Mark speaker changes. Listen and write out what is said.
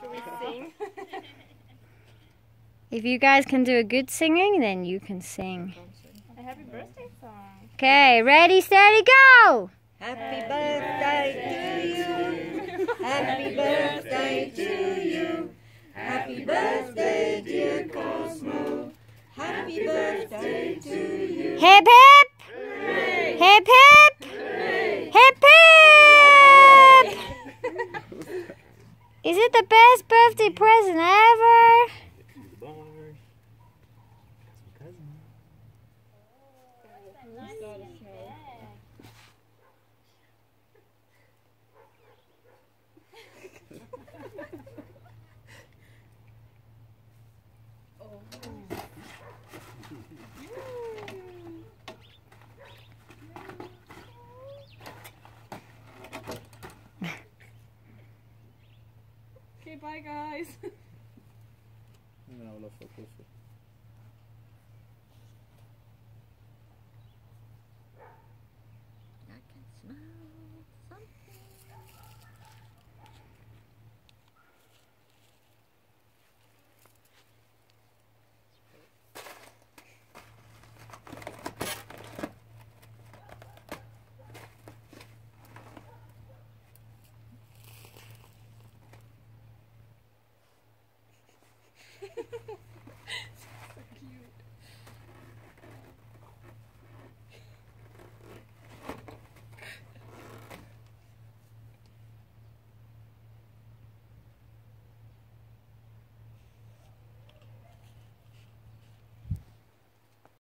Speaker 1: Should we sing?
Speaker 2: If you guys can do a good singing, then you can sing.
Speaker 1: A happy birthday song.
Speaker 2: Okay, ready, steady, go!
Speaker 3: Happy birthday to you. Happy birthday to you. Happy birthday, dear Cosmo. Happy birthday to you.
Speaker 2: Hip hip! Hip hip! Hip hip! Is it the best birthday present ever?
Speaker 1: Okay, bye guys.